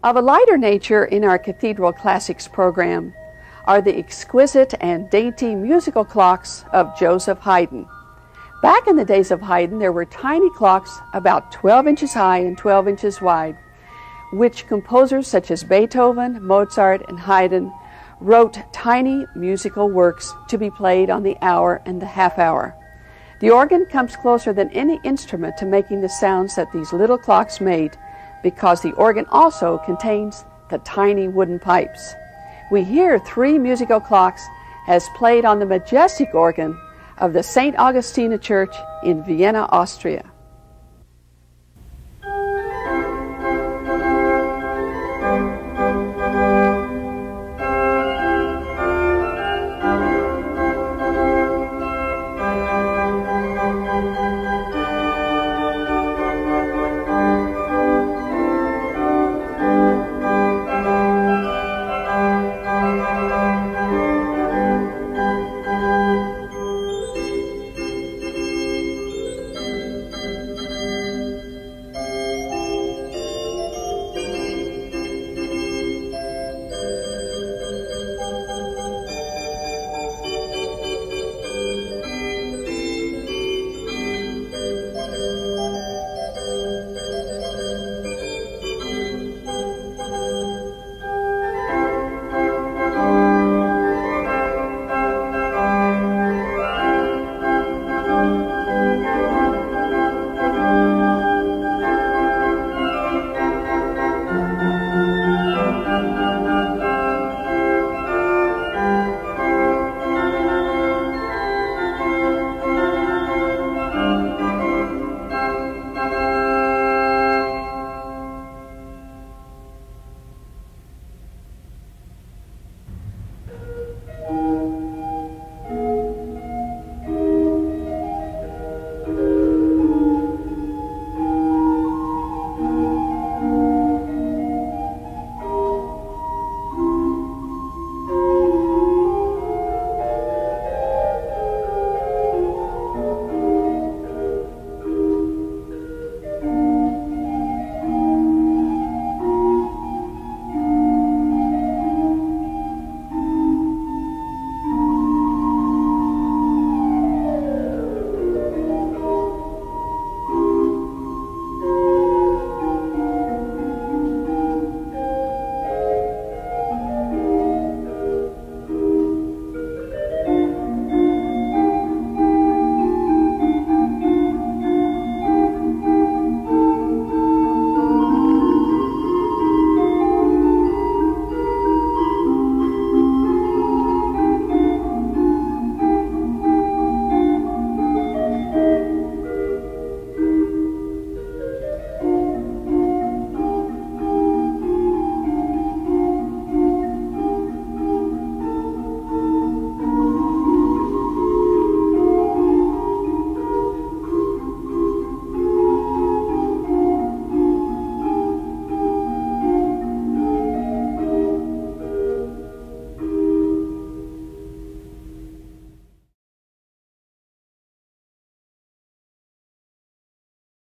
Of a lighter nature in our Cathedral Classics program are the exquisite and dainty musical clocks of Joseph Haydn. Back in the days of Haydn, there were tiny clocks about 12 inches high and 12 inches wide, which composers such as Beethoven, Mozart, and Haydn wrote tiny musical works to be played on the hour and the half hour. The organ comes closer than any instrument to making the sounds that these little clocks made because the organ also contains the tiny wooden pipes. We hear three musical clocks as played on the majestic organ of the St. Augustina Church in Vienna, Austria.